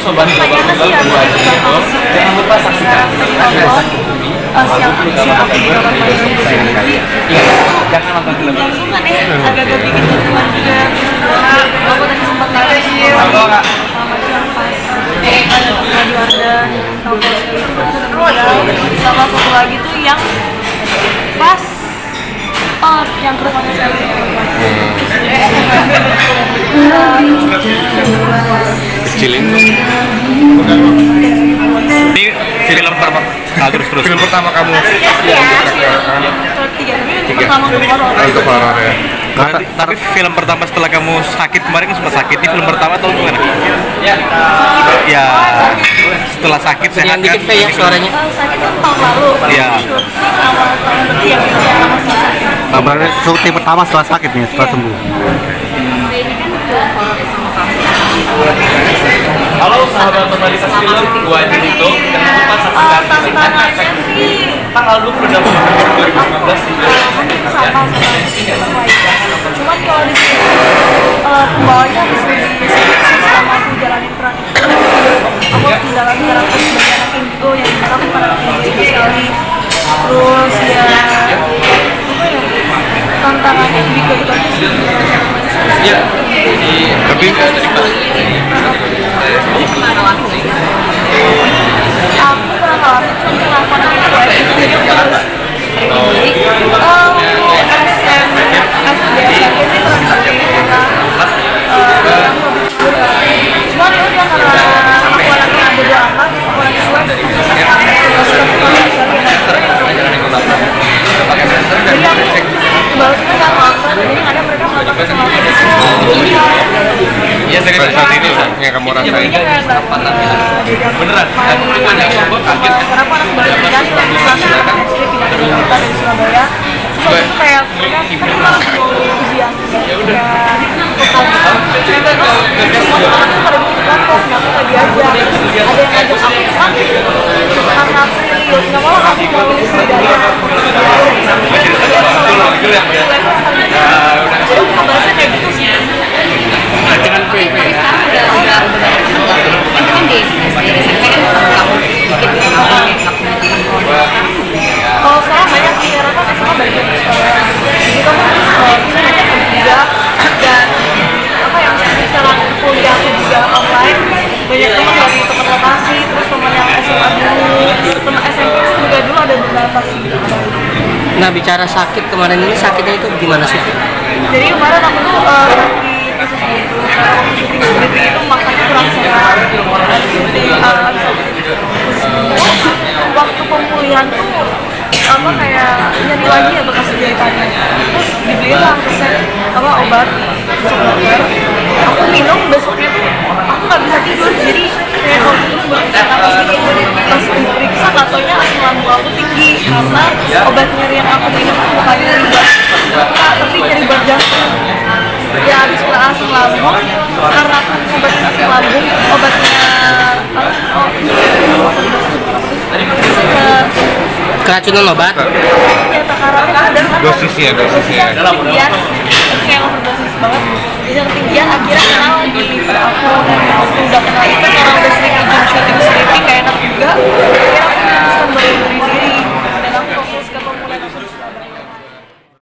sobat sih ya, jangan lupa saksikan uh, aku di kamar mandi Iya, jangan nonton film ini. Kan ya agak-agak bikin juga aku tadi sempat nanya sih Halo, Kak. sama kan satu lagi tuh yang pas oh yang ke rumahnya Sally kecilin ini film pertama. Ah, terus terus. Film pertama kamu. Ya. Tiga. Tapi pertama gue horor ya tapi, tapi film pertama setelah kamu sakit kemarin kan sempat sakit. Ini film pertama atau gimana? Ya, Ya setelah sakit sehat Yang kan? dikit ya suaranya. Kalau sakit kan tahun lalu. Iya. awal tahun yang masih sakit Nah, berarti syuting pertama setelah sakit nih, setelah sembuh. Halo sahabat pemeriksaan film gua itu jangan lupa Oh, saksikan tantangannya sih. tanggal 28 Februari 2019 di sama sama cuman kalau di sini eh, pembawanya harus lebih selama aku jalanin peran itu. Aku harus menjalani karakter sebagai anak indigo yang bisa aku sekali. Terus ya ya tantangannya lebih ke itu aja sih di ya ini yang kamu rasain beneran dan bukan yang gua kaget kenapa anak sih dari kan pindah Surabaya terus kayak kan ujian ya semua pada bikin nah aku diajak ada yang ngajak aku kan karena aku serius nggak mau aku mau milih Nah bicara sakit kemarin ini sakitnya itu gimana sih? jadi kemarin aku tuh uh, sakit syuting skrip itu makannya kurang sehat. Sakit buntu waktu pemulihan tuh apa kayak nyari lagi ya bekas jahitannya terus dibeliin lah resep apa obat resep dokter. Aku minum besoknya tuh aku nggak bisa tidur. Jadi kayak baru bisa napas dikit pas periksa nggak taunya asam lambung aku karena obat nyeri yang aku minum tuh bukan nyeri tapi nyeri jantung ya habis kena asam lambung karena aku obatnya asam lambung obatnya apa? Oh bisa ke Keracunan obat? ya takarannya kadang kan Dosisnya, dosisnya. ketinggian. Kayak overdosis banget. Jadi ketinggian akhirnya kena lagi liver aku dan waktu udah kena liver orang